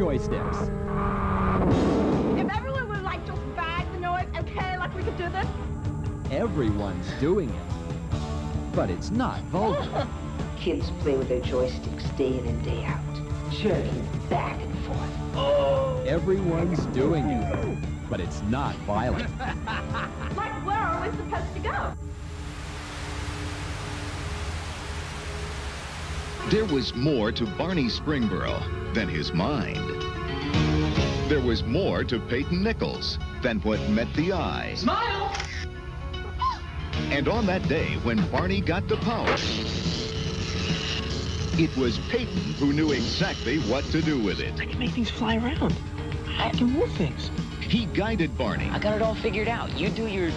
joysticks. If everyone would like just bag the noise, okay, like we could do this? Everyone's doing it. But it's not vulgar. Kids play with their joysticks day in and day out, jerking back and forth. Oh! Everyone's doing it. But it's not violent. Like, where are we supposed There was more to Barney Springboro than his mind. There was more to Peyton Nichols than what met the eye. Smile! And on that day when Barney got the power, it was Peyton who knew exactly what to do with it. I can make things fly around. I can move things. He guided Barney I got it all figured out. You do your